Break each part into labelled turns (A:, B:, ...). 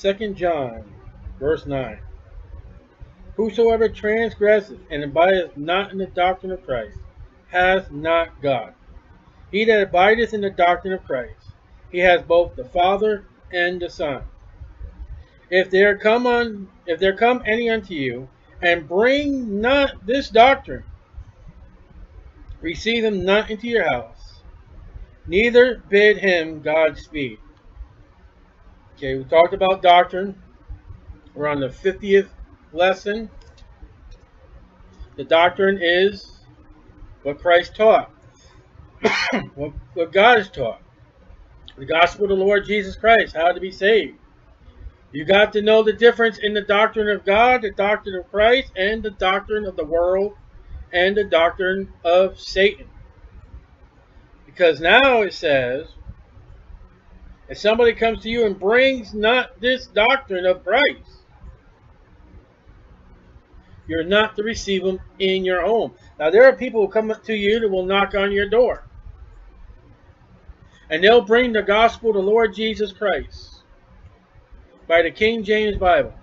A: 2 John, verse 9. Whosoever transgresseth and abideth not in the doctrine of Christ hath not God. He that abideth in the doctrine of Christ, he has both the Father and the Son. If there come on if there come any unto you, and bring not this doctrine, receive him not into your house, neither bid him Godspeed. Okay, we talked about doctrine. We're on the 50th lesson. The doctrine is what Christ taught, what, what God has taught. The gospel of the Lord Jesus Christ, how to be saved. You got to know the difference in the doctrine of God, the doctrine of Christ, and the doctrine of the world, and the doctrine of Satan. Because now it says, if somebody comes to you and brings not this doctrine of Christ, you're not to receive them in your home. Now, there are people who come to you that will knock on your door. And they'll bring the gospel the Lord Jesus Christ by the King James Bible.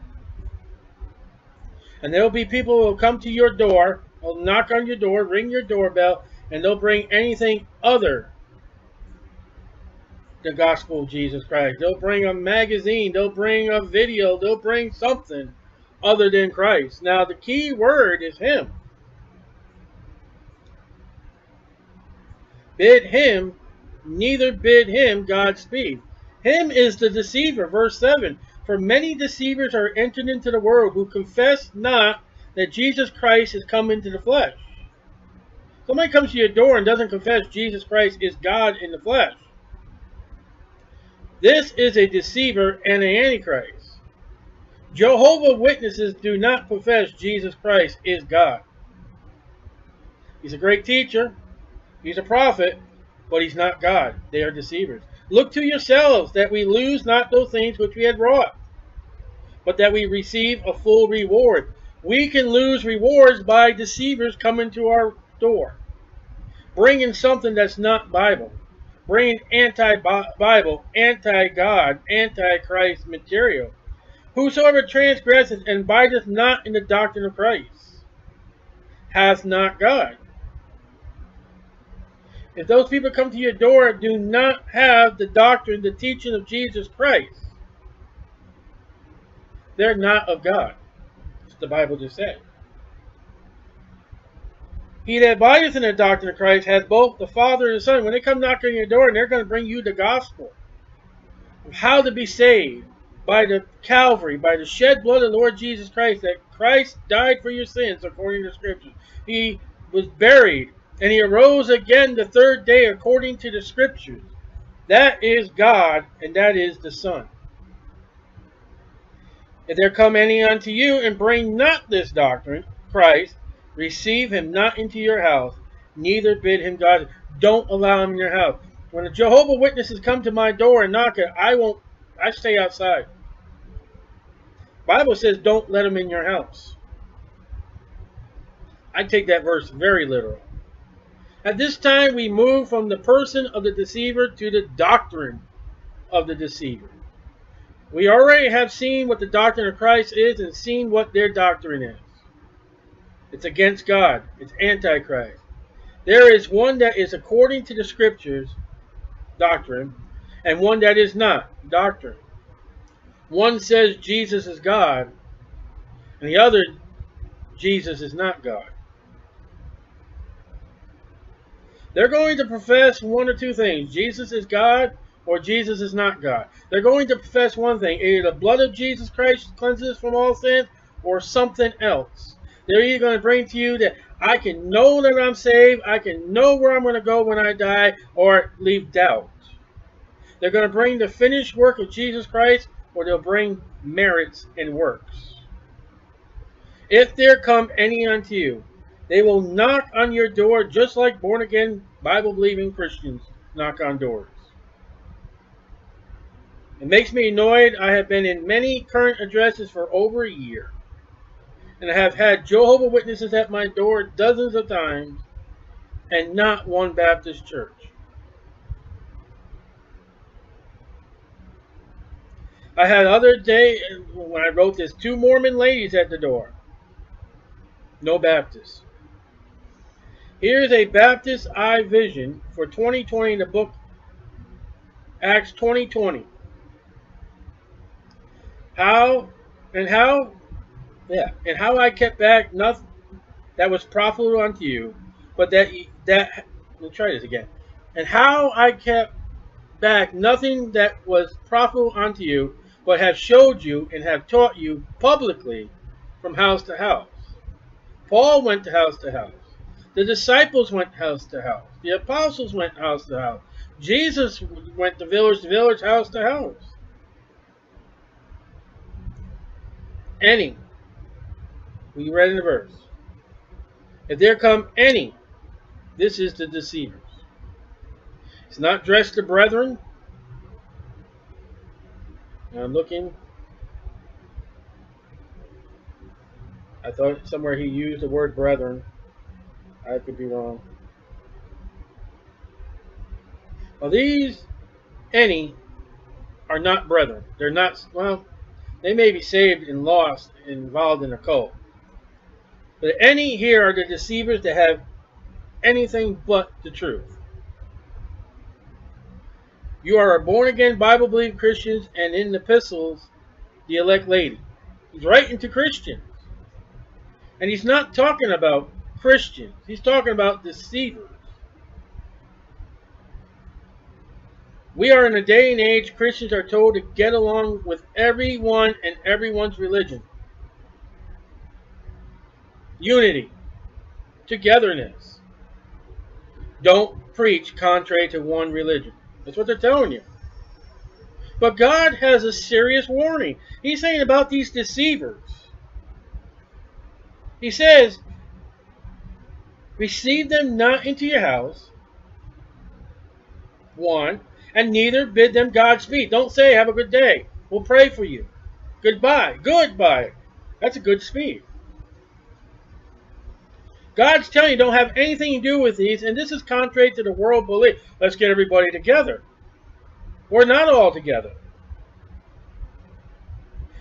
A: And there'll be people who will come to your door, will knock on your door, ring your doorbell, and they'll bring anything other the gospel of Jesus Christ. They'll bring a magazine, they'll bring a video, they'll bring something other than Christ. Now, the key word is Him. Bid Him, neither bid Him Godspeed. Him is the deceiver, verse 7. For many deceivers are entered into the world who confess not that Jesus Christ is come into the flesh. Somebody comes to your door and doesn't confess Jesus Christ is God in the flesh. This is a deceiver and an antichrist. Jehovah Witnesses do not profess Jesus Christ is God. He's a great teacher. He's a prophet, but he's not God. They are deceivers. Look to yourselves that we lose not those things which we had wrought, but that we receive a full reward. We can lose rewards by deceivers coming to our door, bringing something that's not Bible bringing anti-Bible, anti-God, anti-Christ material. Whosoever transgresses and abideth not in the doctrine of Christ hath not God. If those people come to your door do not have the doctrine, the teaching of Jesus Christ, they're not of God. The Bible just said. He that abideth in the doctrine of Christ has both the Father and the Son. When they come knocking on your door and they're going to bring you the gospel of how to be saved by the Calvary, by the shed blood of the Lord Jesus Christ, that Christ died for your sins according to the Scripture. He was buried and he arose again the third day according to the Scriptures. That is God and that is the Son. If there come any unto you and bring not this doctrine, Christ, Receive him not into your house, neither bid him God. Don't allow him in your house. When the Jehovah Witnesses come to my door and knock it, I won't. I stay outside. Bible says don't let them in your house. I take that verse very literal. At this time, we move from the person of the deceiver to the doctrine of the deceiver. We already have seen what the doctrine of Christ is and seen what their doctrine is. It's against God. It's Antichrist. There is one that is according to the scriptures, doctrine, and one that is not, doctrine. One says Jesus is God, and the other, Jesus is not God. They're going to profess one or two things. Jesus is God or Jesus is not God. They're going to profess one thing. Either the blood of Jesus Christ cleanses from all sin or something else. They're either going to bring to you that I can know that I'm saved, I can know where I'm going to go when I die, or leave doubt. They're going to bring the finished work of Jesus Christ, or they'll bring merits and works. If there come any unto you, they will knock on your door just like born again, Bible believing Christians knock on doors. It makes me annoyed. I have been in many current addresses for over a year and I have had Jehovah Witnesses at my door dozens of times and not one Baptist church. I had other day when I wrote this, two Mormon ladies at the door. No Baptists. Here's a Baptist eye vision for 2020 in the book Acts 2020. How and how yeah, and how I kept back nothing that was profitable unto you, but that that let me try this again. And how I kept back nothing that was profitable unto you, but have showed you and have taught you publicly from house to house. Paul went to house to house. The disciples went house to house. The apostles went house to house. Jesus went to village to village, house to house. Any. We read in the verse. If there come any, this is the deceivers. It's not dressed to brethren. I'm looking. I thought somewhere he used the word brethren. I could be wrong. Well, these, any, are not brethren. They're not, well, they may be saved and lost, and involved in a cult. But any here are the deceivers that have anything but the truth. You are a born again Bible believing Christians, and in the epistles, the elect lady. He's writing to Christians. And he's not talking about Christians, he's talking about deceivers. We are in a day and age Christians are told to get along with everyone and everyone's religion. Unity, togetherness. Don't preach contrary to one religion. That's what they're telling you. But God has a serious warning. He's saying about these deceivers. He says, Receive them not into your house, one, and neither bid them Godspeed. Don't say, Have a good day. We'll pray for you. Goodbye. Goodbye. That's a good speed. God's telling you don't have anything to do with these, and this is contrary to the world belief. Let's get everybody together. We're not all together.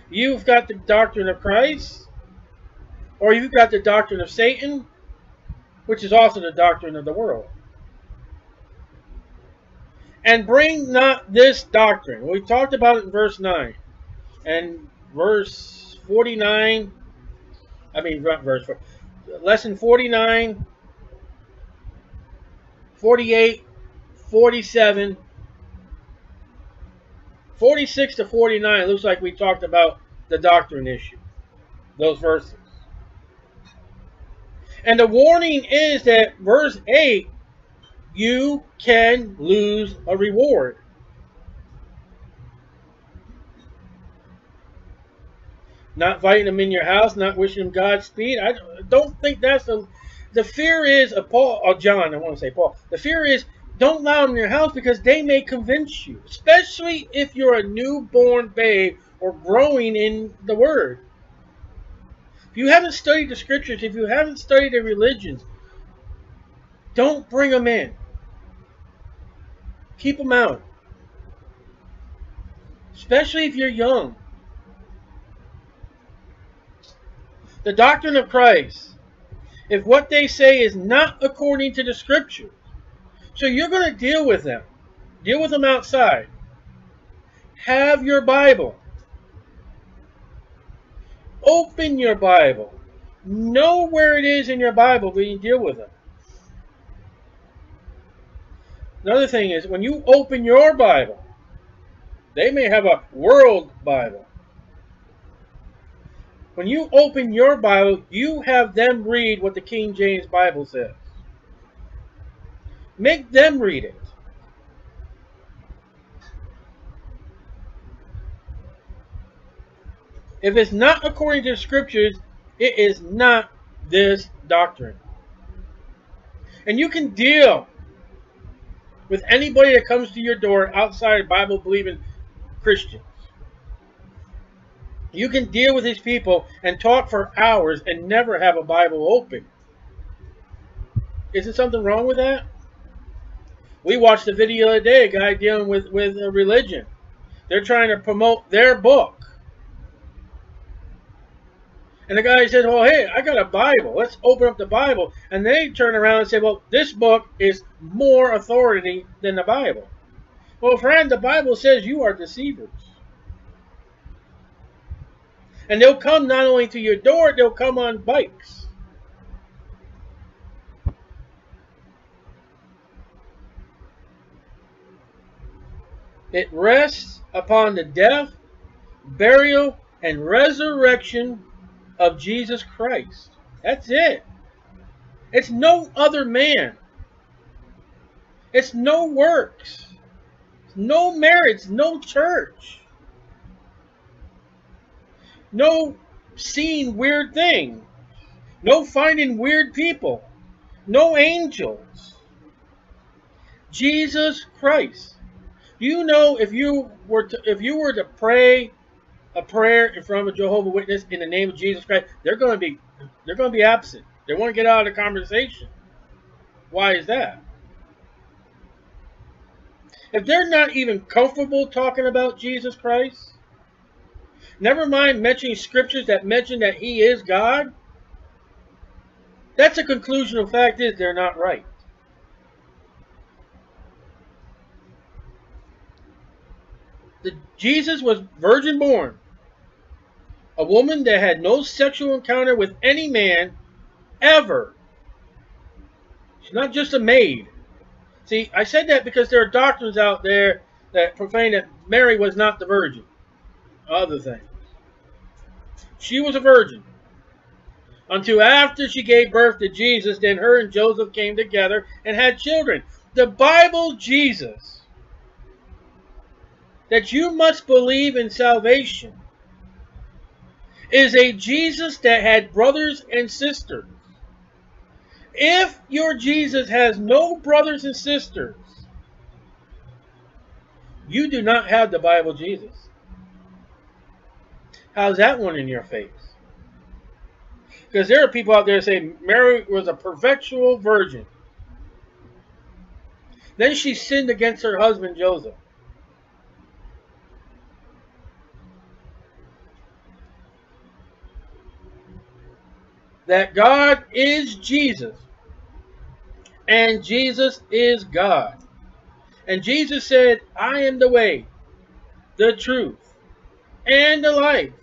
A: You've got the doctrine of Christ, or you've got the doctrine of Satan, which is also the doctrine of the world. And bring not this doctrine. We talked about it in verse 9. And verse 49, I mean, verse 4 lesson 49, 48, 47, 46 to 49, it looks like we talked about the doctrine issue, those verses. And the warning is that verse 8, you can lose a reward. Not inviting them in your house, not wishing them Godspeed. I don't think that's the the fear is of Paul or John. I want to say Paul. The fear is don't allow them in your house because they may convince you, especially if you're a newborn babe or growing in the Word. If you haven't studied the Scriptures, if you haven't studied the religions, don't bring them in. Keep them out. Especially if you're young. The doctrine of Christ if what they say is not according to the scriptures. So you're going to deal with them. Deal with them outside. Have your Bible. Open your Bible. Know where it is in your Bible when you deal with them. Another thing is when you open your Bible, they may have a world Bible. When you open your Bible, you have them read what the King James Bible says. Make them read it. If it's not according to the scriptures, it is not this doctrine. And you can deal with anybody that comes to your door outside Bible believing Christian. You can deal with these people and talk for hours and never have a Bible open. Is there something wrong with that? We watched a video the other day, a guy dealing with, with a religion. They're trying to promote their book. And the guy said, Well, hey, I got a Bible. Let's open up the Bible. And they turn around and say, Well, this book is more authority than the Bible. Well, friend, the Bible says you are deceivers. And they'll come not only to your door, they'll come on bikes. It rests upon the death, burial, and resurrection of Jesus Christ. That's it. It's no other man. It's no works. No merits, no church. No seeing weird things. No finding weird people. No angels. Jesus Christ. Do you know if you were to if you were to pray a prayer in front of a Jehovah Witness in the name of Jesus Christ, they're going to be they're going to be absent. They want to get out of the conversation. Why is that? If they're not even comfortable talking about Jesus Christ, never mind mentioning scriptures that mention that he is God, that's a conclusion of fact is they're not right. The, Jesus was virgin born. A woman that had no sexual encounter with any man ever. She's not just a maid. See, I said that because there are doctrines out there that profane that Mary was not the virgin. Other things. She was a virgin. Until after she gave birth to Jesus, then her and Joseph came together and had children. The Bible, Jesus, that you must believe in salvation, is a Jesus that had brothers and sisters. If your Jesus has no brothers and sisters, you do not have the Bible Jesus. How's that one in your face? Because there are people out there saying Mary was a perpetual virgin. Then she sinned against her husband Joseph. That God is Jesus and Jesus is God. And Jesus said, I am the way, the truth, and the life.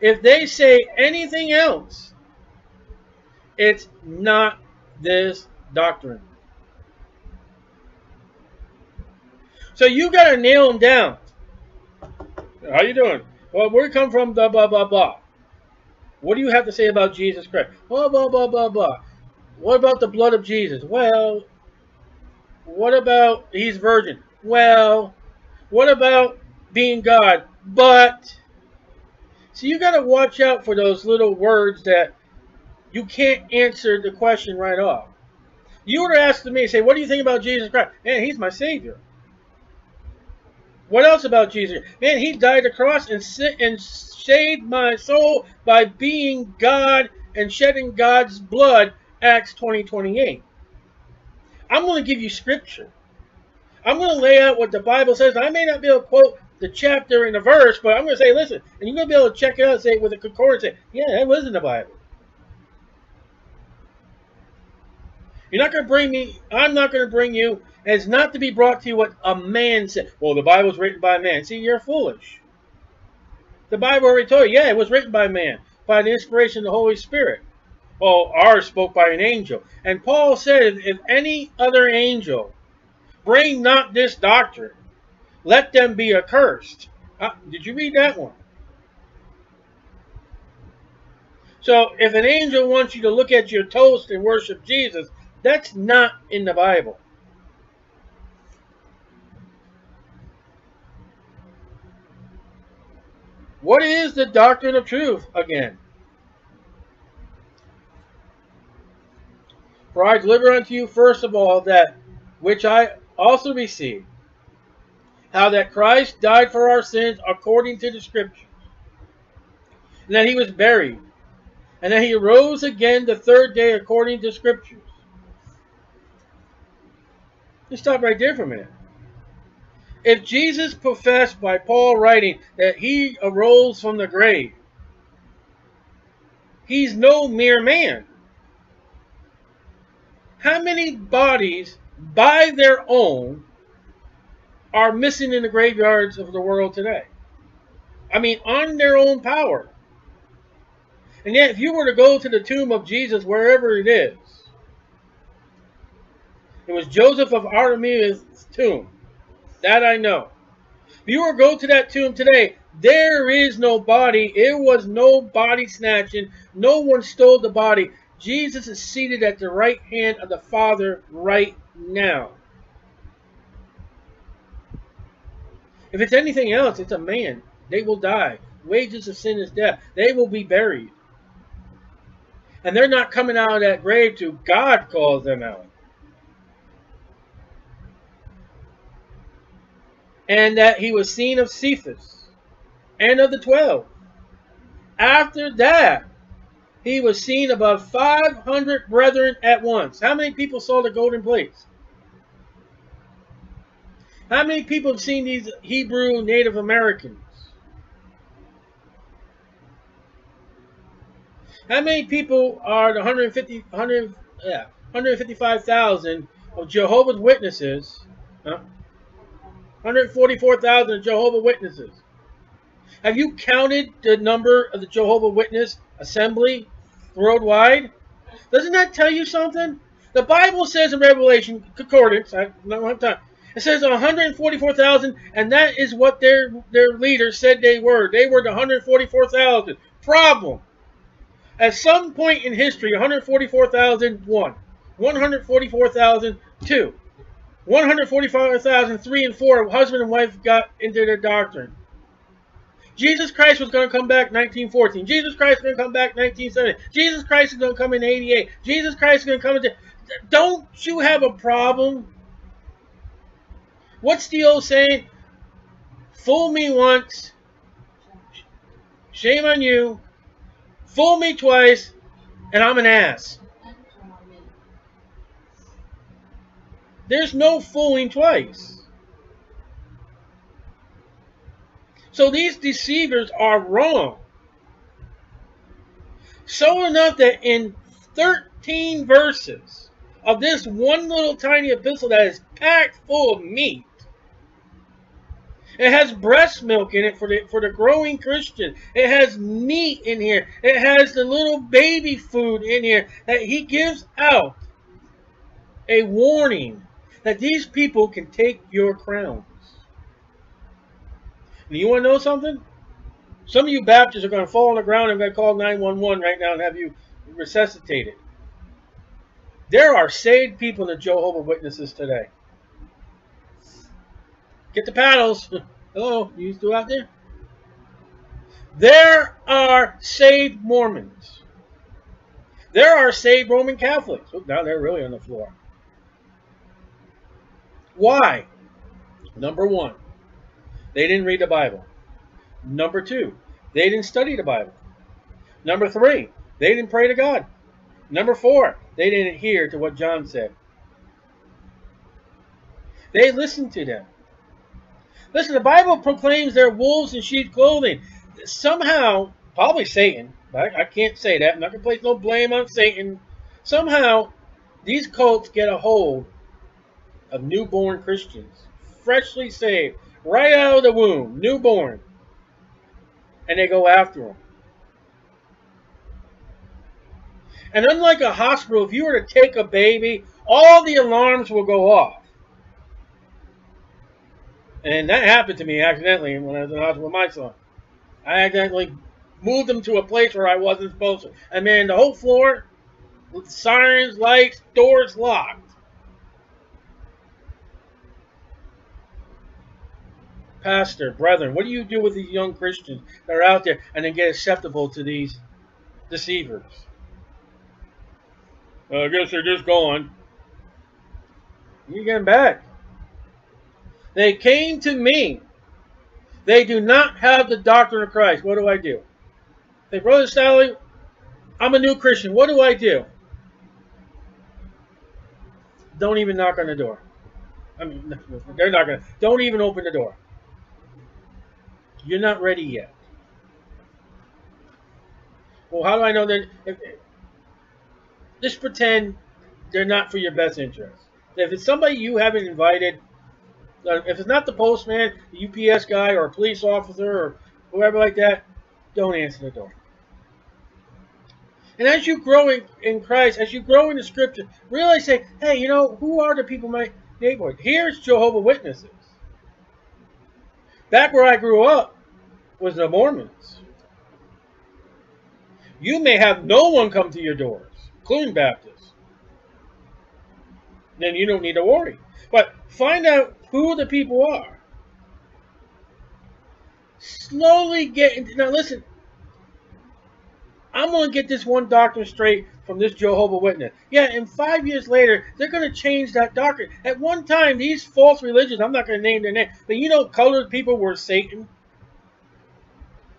A: If they say anything else, it's not this doctrine. So you got to nail them down. How you doing? Well, where you come from blah, blah, blah, blah. What do you have to say about Jesus Christ? Blah, blah, blah, blah, blah. What about the blood of Jesus? Well, what about he's virgin? Well, what about being God? But, so you got to watch out for those little words that you can't answer the question right off. You were to ask me, say, what do you think about Jesus Christ? Man, he's my Savior. What else about Jesus? Man, he died the cross and, and saved my soul by being God and shedding God's blood Acts 20, 28. I'm going to give you scripture. I'm going to lay out what the Bible says. I may not be able to quote the chapter and the verse, but I'm going to say, listen, and you're going to be able to check it out and say with a concordance, say, yeah, that was in the Bible. You're not going to bring me, I'm not going to bring you, and it's not to be brought to you what a man said. Well, the Bible's written by a man. See, you're foolish. The Bible already told you, yeah, it was written by man, by the inspiration of the Holy Spirit. Well, ours spoke by an angel. And Paul said, if any other angel bring not this doctrine, let them be accursed. Uh, did you read that one? So if an angel wants you to look at your toast and worship Jesus, that's not in the Bible. What is the doctrine of truth again? For I deliver unto you first of all that which I also received, how that Christ died for our sins according to the Scriptures, and that he was buried, and that he arose again the third day according to Scriptures. Just stop right there for a minute. If Jesus professed by Paul writing that he arose from the grave, he's no mere man. How many bodies by their own are missing in the graveyards of the world today? I mean, on their own power. And yet, if you were to go to the tomb of Jesus, wherever it is, it was Joseph of Arimathea's tomb. That I know. If you were to go to that tomb today, there is no body. It was no body snatching. No one stole the body. Jesus is seated at the right hand of the Father right now. If it's anything else, it's a man. They will die. Wages of sin is death. They will be buried. And they're not coming out of that grave to God calls them out. And that he was seen of Cephas and of the twelve. After that, he was seen above 500 brethren at once. How many people saw the golden plates? How many people have seen these Hebrew Native Americans? How many people are the 150, 100, yeah, 155,000 of Jehovah's Witnesses? Huh? 144,000 Jehovah Witnesses. Have you counted the number of the Jehovah Witness assembly worldwide? Doesn't that tell you something? The Bible says in Revelation, concordance, I don't have time. It says 144,000, and that is what their their leaders said they were. They were the 144,000. Problem. At some point in history, 144,001, 144,002, 145,003 and 4, husband and wife got into their doctrine. Jesus Christ was going to come back 1914. Jesus Christ is going to come back 1970. Jesus Christ is going to come in 88. Jesus Christ is going to come in. Don't you have a problem? What's the old saying? Fool me once, shame on you. Fool me twice, and I'm an ass. There's no fooling twice. So these deceivers are wrong. So enough that in 13 verses of this one little tiny epistle that is packed full of meat, it has breast milk in it for the for the growing Christian. It has meat in here. It has the little baby food in here that he gives out a warning that these people can take your crowns. And you want to know something? Some of you Baptists are going to fall on the ground and going to call 911 right now and have you resuscitated. There are saved people in the Jehovah Witnesses today. Get the paddles. Hello, you still out there? There are saved Mormons. There are saved Roman Catholics. Oh, now they're really on the floor. Why? Number one, they didn't read the Bible. Number two, they didn't study the Bible. Number three, they didn't pray to God. Number four, they didn't adhere to what John said. They listened to them. Listen, the Bible proclaims they're wolves in sheep clothing. Somehow, probably Satan, I, I can't say that. I'm not going to place no blame on Satan. Somehow, these cults get a hold of newborn Christians, freshly saved, right out of the womb, newborn, and they go after them. And unlike a hospital, if you were to take a baby, all the alarms will go off. And that happened to me accidentally when I was in the hospital with my son. I accidentally moved him to a place where I wasn't supposed to. And man, the whole floor, with sirens, lights, doors locked. Pastor, brethren, what do you do with these young Christians that are out there and then get acceptable to these deceivers? I guess they're just gone. You get them back. They came to me. They do not have the doctrine of Christ. What do I do? Say, Brother Sally, I'm a new Christian. What do I do? Don't even knock on the door. I mean, they're not going to. Don't even open the door. You're not ready yet. Well, how do I know that? If, just pretend they're not for your best interest. If it's somebody you haven't invited, Uh, if it's not the postman, the UPS guy, or a police officer, or whoever like that, don't answer the door. And as you grow in, in Christ, as you grow in the Scripture, realize, say, hey, you know, who are the people in my neighborhood? Here's Jehovah Witnesses. Back where I grew up was the Mormons. You may have no one come to your doors, including Baptists. Then you don't need to worry. But find out who the people are. Slowly get into. Now, listen, I'm going to get this one doctrine straight from this Jehovah Witness. Yeah, and five years later, they're going to change that doctrine. At one time, these false religions, I'm not going to name their name, but you know, colored people were Satan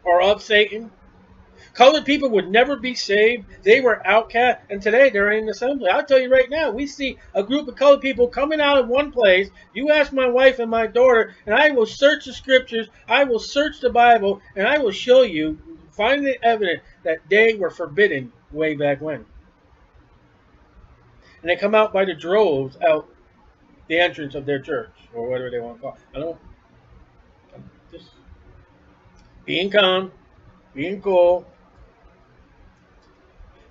A: or of Satan. Colored people would never be saved. They were outcast, and today they're in assembly. I'll tell you right now, we see a group of colored people coming out of one place. You ask my wife and my daughter, and I will search the scriptures, I will search the Bible, and I will show you, find the evidence that they were forbidden way back when. And they come out by the droves out the entrance of their church, or whatever they want to call it. I don't just being calm, being cool.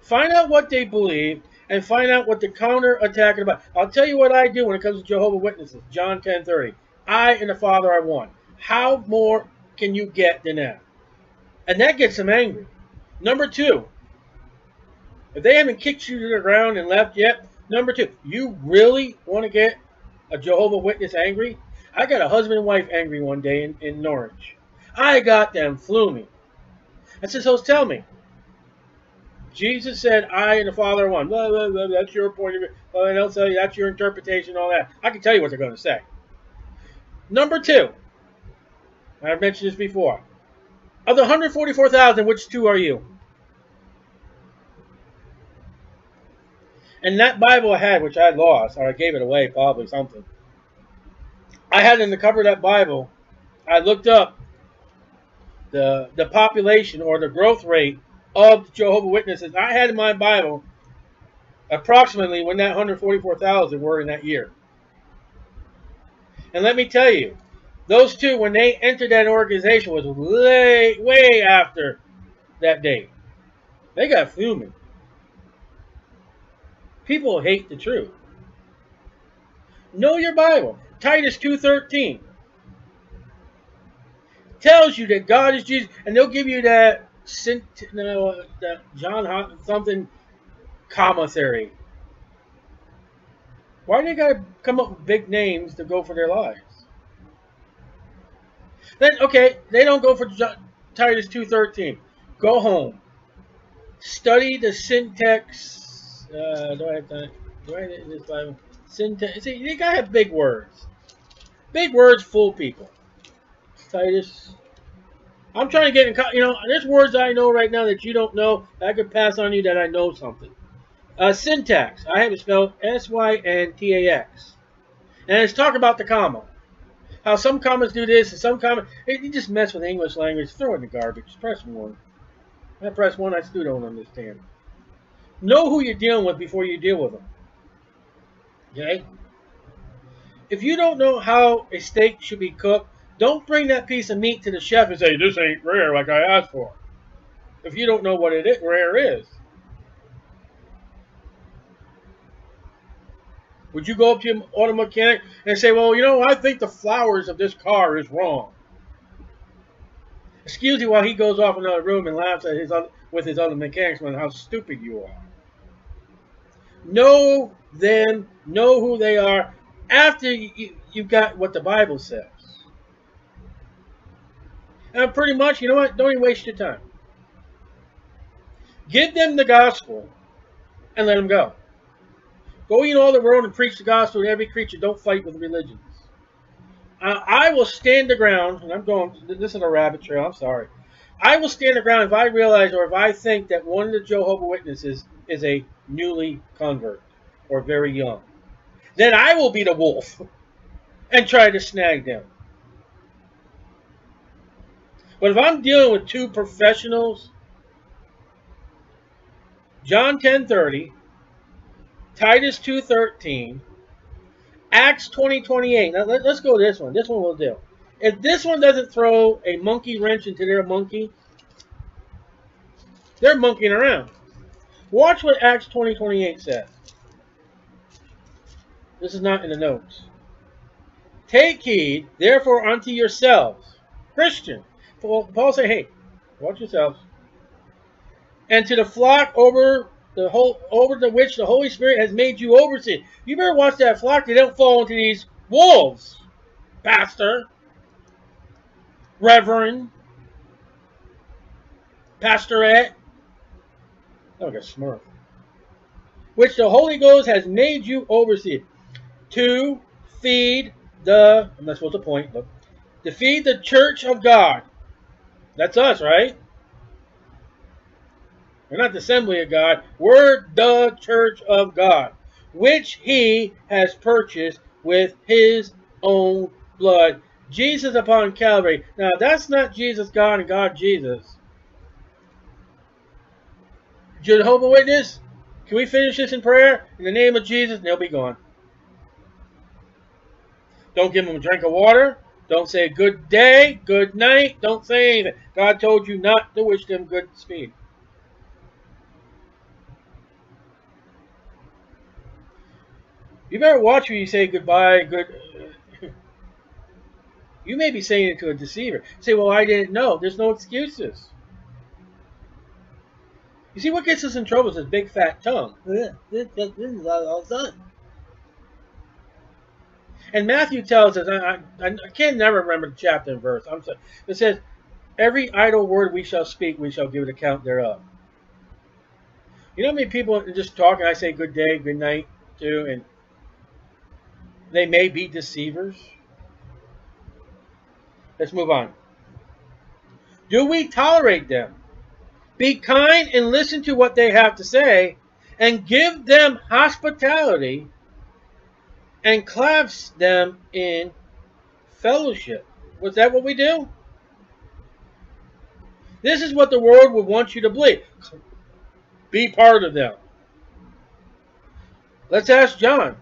A: Find out what they believe and find out what the counter attacking about. I'll tell you what I do when it comes to Jehovah Witnesses. John 10 30. I and the Father are one. How more can you get than that? And that gets them angry. Number two, if they haven't kicked you to the ground and left yet, number two, you really want to get a Jehovah Witness angry? I got a husband and wife angry one day in, in Norwich. I got them fluming. I said, so tell me. Jesus said, I and the Father are one. Blah, blah, blah, that's your point of view. Well, and they'll tell you that's your interpretation, all that. I can tell you what they're going to say. Number two, I've mentioned this before. Of the 144,000, which two are you? And that Bible I had, which I lost, or I gave it away, probably something. I had in the cover of that Bible, I looked up the the population or the growth rate of Jehovah Witnesses. I had in my Bible approximately when that 144,000 were in that year. And let me tell you, those two, when they entered that organization, was way, way after that date. They got fuming. People hate the truth. Know your Bible. Titus 2.13 tells you that God is Jesus, and they'll give you that, no, that John something commissary. Why do they got to come up with big names to go for their lives? Then, okay, they don't go for Titus 2.13. Go home. Study the syntax. Uh, do I have time? Do I have this Bible? Syntax. See, you got to have big words. Big words fool people. Titus. I'm trying to get in, you know, there's words I know right now that you don't know. I could pass on you that I know something. Uh, syntax. I have it spelled S-Y-N-T-A-X. And it's talk about the comma. How some commas do this and some commas, you just mess with the English language. Throw in the garbage. Press one. I press one, I still don't understand. Know who you're dealing with before you deal with them. Okay? If you don't know how a steak should be cooked, don't bring that piece of meat to the chef and say, this ain't rare like I asked for. If you don't know what it is, rare is. Would you go up to an auto mechanic and say, well, you know, I think the flowers of this car is wrong. Excuse me while he goes off in another room and laughs at his other, with his other mechanics on how stupid you are. Know them, know who they are, after you, you got what the Bible says. And pretty much, you know what? Don't even waste your time. Give them the gospel and let them go. Go in all the world and preach the gospel to every creature. Don't fight with religions. Uh, I will stand the ground, and I'm going, this is a rabbit trail, I'm sorry. I will stand the ground if I realize or if I think that one of the Jehovah Witnesses is a newly convert or very young. Then I will be the wolf. and try to snag them. But if I'm dealing with two professionals, John 10:30, Titus 2:13, Acts 20:28. Now let, us go this one. This one will do. If this one doesn't throw a monkey wrench into their monkey, they're monkeying around. Watch what Acts 20:28 says. This is not in the notes. Take heed, therefore, unto yourselves, Christian. Paul said, hey, watch yourselves. And to the flock over the whole over the which the Holy Spirit has made you overseer. You better watch that flock. They don't fall into these wolves, pastor, reverend, pastorette. Oh, get smart. Which the Holy Ghost has made you overseer to feed the. I'm not supposed to point, but to feed the church of God. That's us, right? We're not the assembly of God. We're the church of God, which he has purchased with his own blood. Jesus upon Calvary. Now, that's not Jesus God and God Jesus. Jehovah Witness, can we finish this in prayer? In the name of Jesus, and they'll be gone. Don't give them a drink of water. Don't say good day, good night. Don't say anything. God told you not to wish them good speed. You better watch when you say goodbye, good. You may be saying it to a deceiver. Say, well, I didn't know. There's no excuses. You see, what gets us in trouble is this big fat tongue. This, is all done. And Matthew tells us, I, I, I can't never remember the chapter and verse. I'm sorry. It says, every idle word we shall speak, we shall give an account thereof. You know how many people just talk and I say good day, good night to, and they may be deceivers. Let's move on. Do we tolerate them? Be kind and listen to what they have to say and give them hospitality and clasp them in fellowship. Was that what we do? This is what the world would want you to believe. Be part of them. Let's ask John.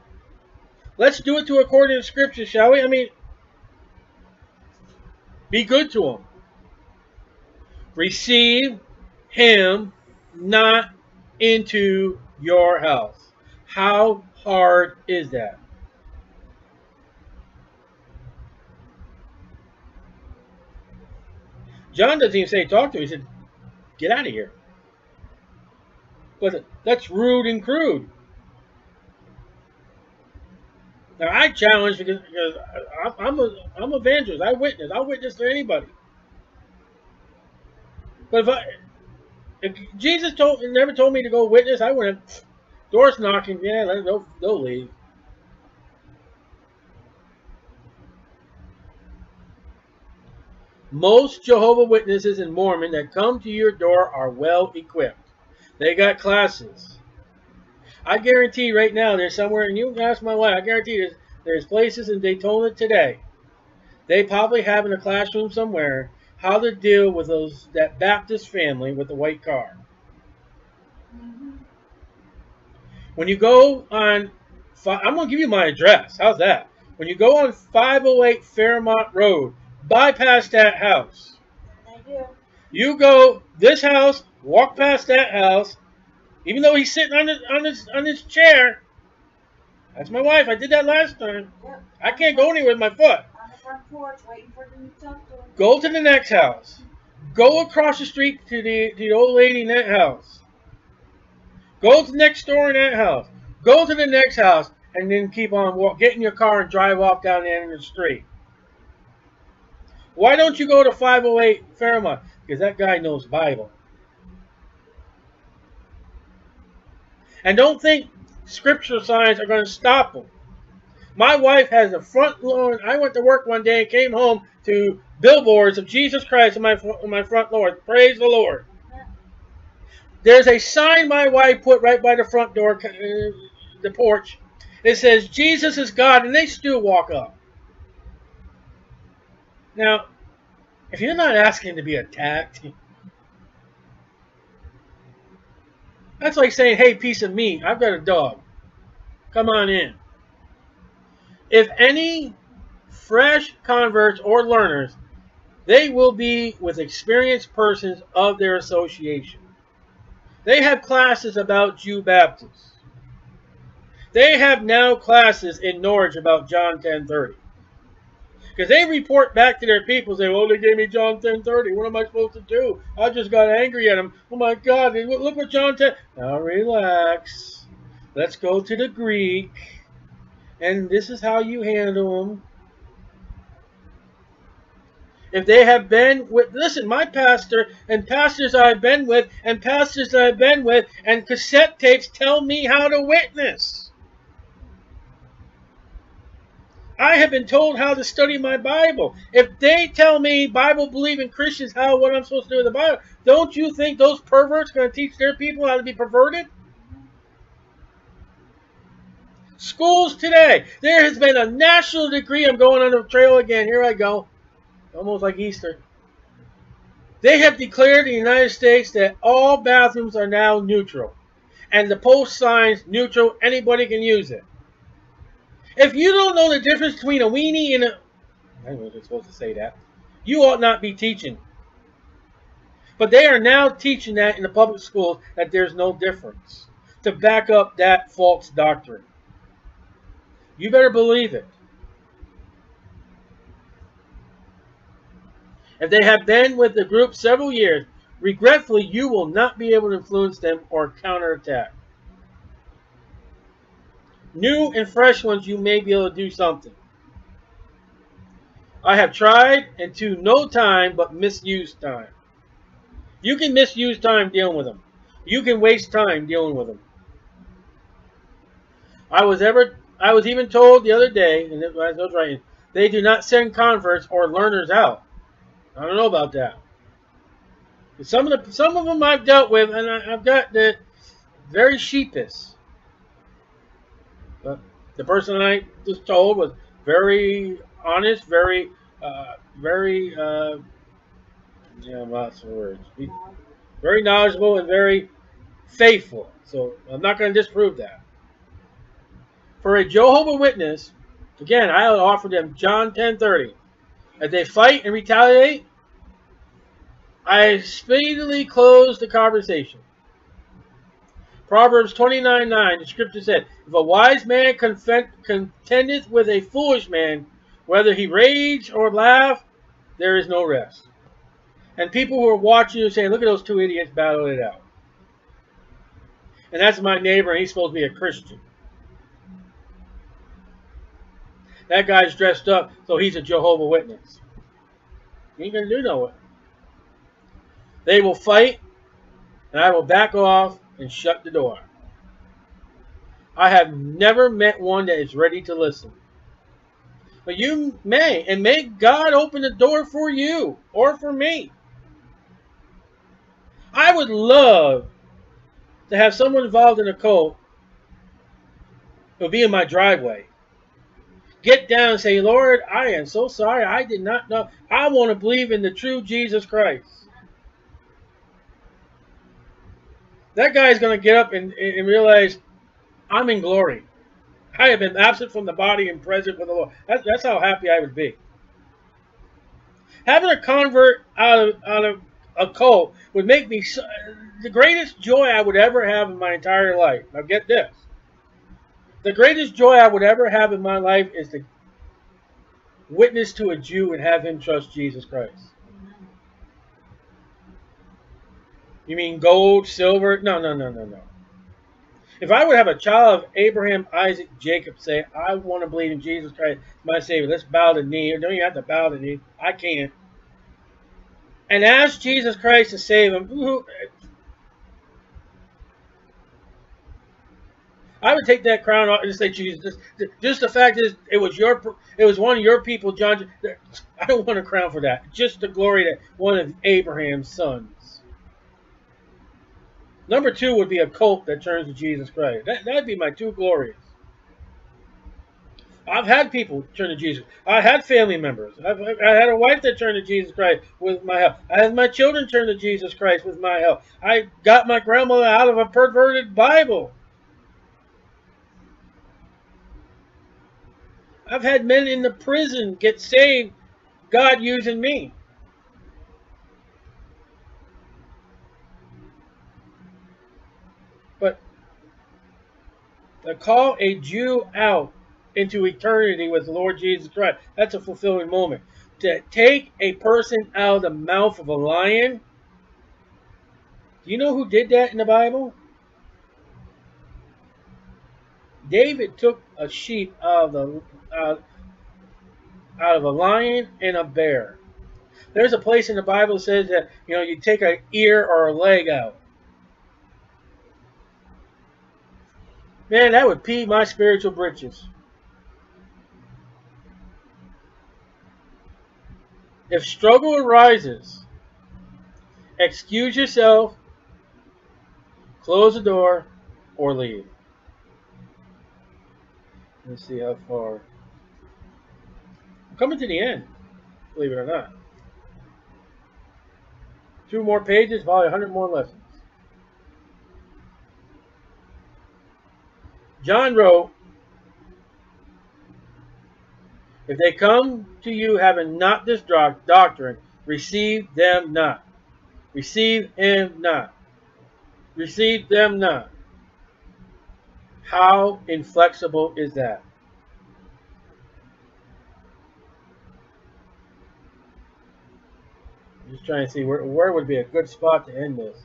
A: Let's do it to according to Scripture, shall we? I mean, be good to him. Receive him not into your house. How hard is that? John doesn't even say talk to him. He said, get out of here. But that's rude and crude. Now I challenge because, because I'm a I'm evangelist. I witness. I witness to anybody. But if I if Jesus told never told me to go witness, I wouldn't. Doors knocking, yeah, they'll they'll leave. Most Jehovah Witnesses and Mormon that come to your door are well equipped. They got classes. I guarantee right now there's somewhere, and you can ask my wife, I guarantee there's, there's places in Daytona today. They probably have in a classroom somewhere how to deal with those that Baptist family with the white car. When you go on, I'm going to give you my address. How's that? When you go on 508 Fairmount Road, bypass that house. You go this house, walk past that house, even though he's sitting on his on his on his chair. That's my wife. I did that last time. Yep. I can't go anywhere with my foot.
B: On the front porch, waiting for them to talk to him.
A: Go to the next house. Go across the street to the to the old lady in that house. Go to the next door in that house. Go to the next house, and then keep on walk. Get in your car and drive off down the end of the street. Why don't you go to 508 Fairmount? Because that guy knows Bible. And don't think scripture signs are going to stop them. My wife has a front lawn. I went to work one day and came home to billboards of Jesus Christ in my, in my front lawn. Praise the Lord. There's a sign my wife put right by the front door, uh, the porch. It says, Jesus is God, and they still walk up. Now, if you're not asking to be attacked, that's like saying, hey, piece of meat, I've got a dog. Come on in. If any fresh converts or learners, they will be with experienced persons of their association. They have classes about Jew Baptists. They have now classes in Norwich about John 10.30. Because they report back to their people, say, well, they gave me John 10:30. What am I supposed to do? I just got angry at them. Oh my God! Look what John 10." Now relax. Let's go to the Greek, and this is how you handle them. If they have been with, listen, my pastor and pastors I've been with and pastors I've been with and cassette tapes tell me how to witness. I have been told how to study my Bible. If they tell me Bible believing Christians how what I'm supposed to do with the Bible, don't you think those perverts are going to teach their people how to be perverted? Schools today, there has been a national degree. I'm going on the trail again. Here I go. Almost like Easter. They have declared in the United States that all bathrooms are now neutral. And the post signs neutral, anybody can use it. If you don't know the difference between a weenie and a... I you're supposed to say that. You ought not be teaching. But they are now teaching that in the public schools that there's no difference to back up that false doctrine. You better believe it. If they have been with the group several years, regretfully, you will not be able to influence them or counterattack. New and fresh ones, you may be able to do something. I have tried and to no time but misuse time. You can misuse time dealing with them. You can waste time dealing with them. I was ever I was even told the other day, and I was writing, they do not send converts or learners out. I don't know about that. Some of the some of them I've dealt with, and I, have got the very sheepish. The person I just told was very honest, very, uh, very, uh, yeah, lots of words. Very knowledgeable and very faithful. So I'm not going to disprove that. For a Jehovah Witness, again, I will offer them John 10:30. As they fight and retaliate, I speedily close the conversation. Proverbs 29 9, the scripture said, If a wise man contendeth with a foolish man, whether he rage or laugh, there is no rest. And people who are watching you saying, Look at those two idiots battle it out. And that's my neighbor, and he's supposed to be a Christian. That guy's dressed up, so he's a Jehovah Witness. Ain't going to do no They will fight, and I will back off and shut the door. I have never met one that is ready to listen. But you may, and may God open the door for you or for me. I would love to have someone involved in a cult who'll be in my driveway. Get down and say, Lord, I am so sorry. I did not know. I want to believe in the true Jesus Christ. that guy is going to get up and, and realize, I'm in glory. I have been absent from the body and present with the Lord. That's, that's how happy I would be. Having a convert out of, out of a cult would make me so, the greatest joy I would ever have in my entire life. Now get this. The greatest joy I would ever have in my life is to witness to a Jew and have him trust Jesus Christ. You mean gold, silver? No, no, no, no, no. If I would have a child of Abraham, Isaac, Jacob say, I want to believe in Jesus Christ, my Savior, let's bow the knee. Don't you have to bow the knee? I can't. And ask Jesus Christ to save him. I would take that crown off and say, Jesus, just the fact is, it was your, it was one of your people, John. I don't want a crown for that. Just the glory that one of Abraham's sons. Number two would be a cult that turns to Jesus Christ. That, that'd be my two glories. I've had people turn to Jesus. I had family members. I've, I had a wife that turned to Jesus Christ with my help. I had my children turn to Jesus Christ with my help. I got my grandmother out of a perverted Bible. I've had men in the prison get saved, God using me. To call a Jew out into eternity with the Lord Jesus Christ, that's a fulfilling moment. To take a person out of the mouth of a lion, do you know who did that in the Bible? David took a sheep out of the uh, out of a lion and a bear. There's a place in the Bible that says that you know you take an ear or a leg out. Man, that would pee my spiritual britches. If struggle arises, excuse yourself, close the door, or leave. Let's see how far. I'm coming to the end, believe it or not. Two more pages, probably 100 more lessons. John wrote, If they come to you having not this doctrine, receive them not. Receive him not. Receive them not. How inflexible is that? I'm just trying to see where, where would be a good spot to end this.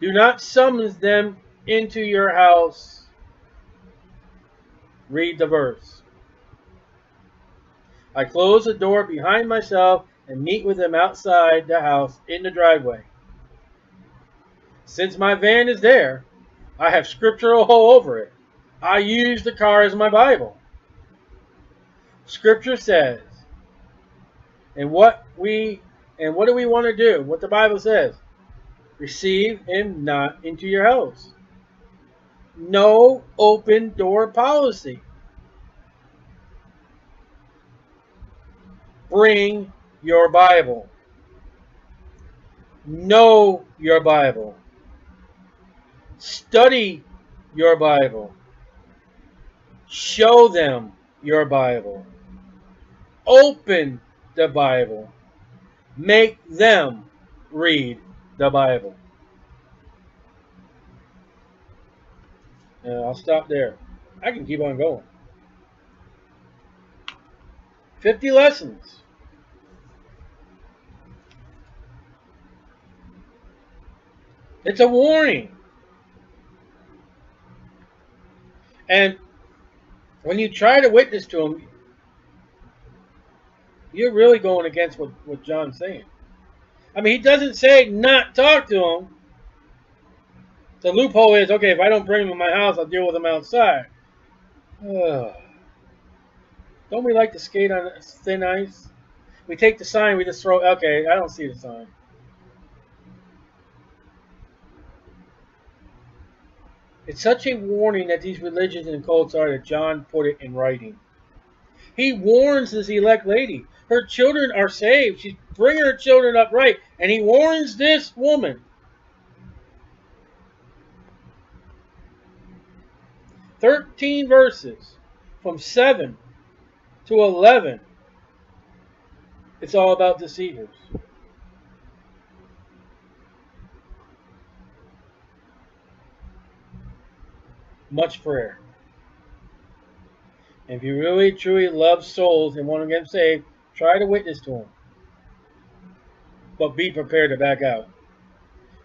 A: Do not summons them into your house. Read the verse. I close the door behind myself and meet with them outside the house in the driveway. Since my van is there, I have scripture all over it. I use the car as my Bible. Scripture says, and what we and what do we want to do? What the Bible says. Receive him not into your house. No open door policy. Bring your Bible. Know your Bible. Study your Bible. Show them your Bible. Open the Bible. Make them read the Bible. And I'll stop there. I can keep on going. 50 lessons. It's a warning. And when you try to witness to him, you're really going against what, what John's saying. I mean, he doesn't say not talk to him. The loophole is, okay, if I don't bring him in my house, I'll deal with him outside. Ugh. Don't we like to skate on thin ice? We take the sign, we just throw, okay, I don't see the sign. It's such a warning that these religions and cults are that John put it in writing. He warns this elect lady. Her children are saved. She's bringing her children up right. And he warns this woman. Thirteen verses from 7 to 11. It's all about deceivers. much prayer. If you really truly love souls and want to get saved, try to witness to them. But be prepared to back out.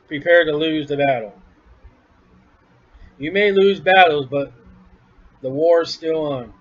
A: Prepare to lose the battle. You may lose battles, but the war is still on.